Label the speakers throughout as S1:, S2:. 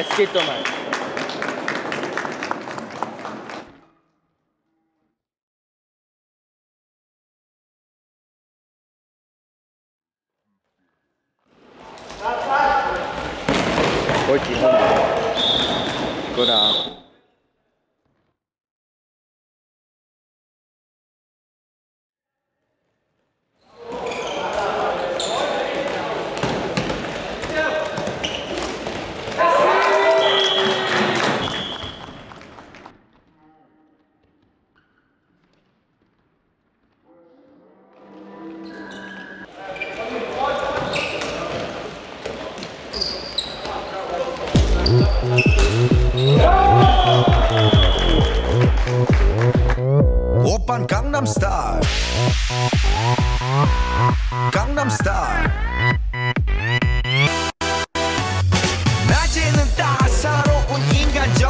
S1: Hezky, Tome. Pojď, Škoda.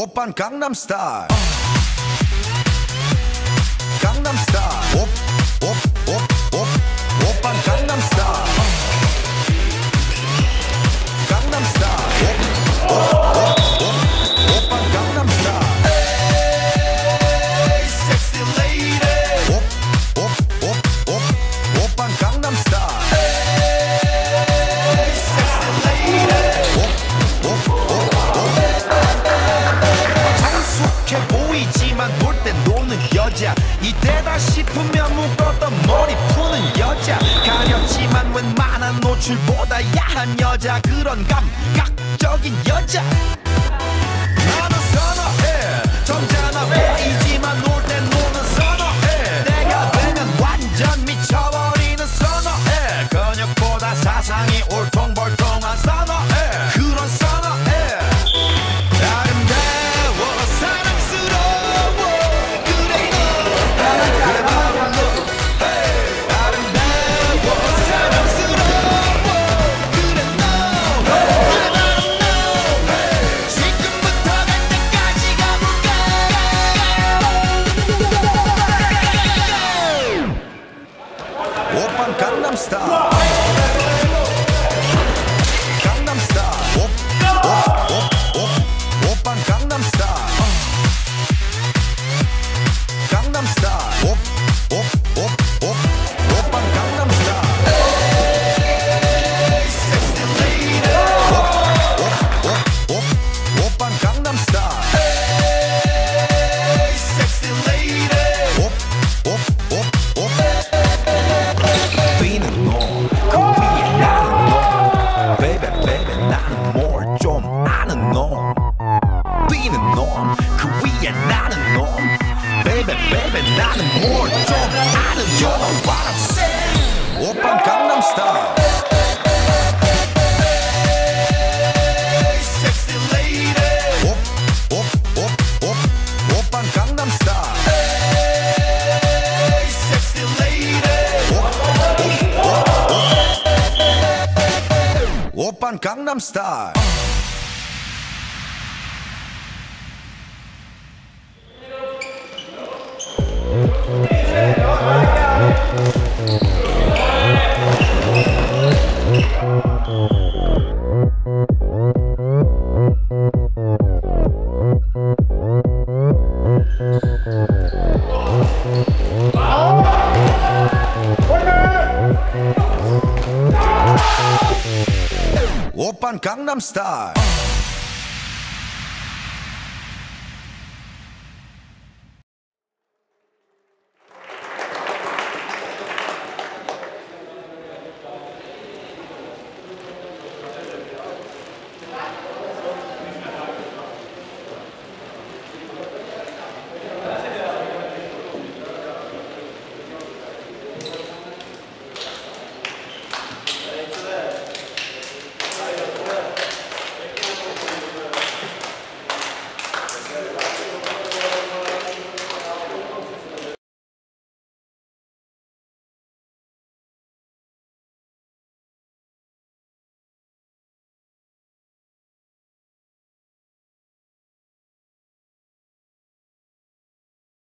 S1: 오빤 강남스타일 술보다 야한 여자 그런 감각적인 여자. 나는 선어해 점잖아 보이지만 놀 Gangnam Style. van Gangnam Style. Gangnam Style.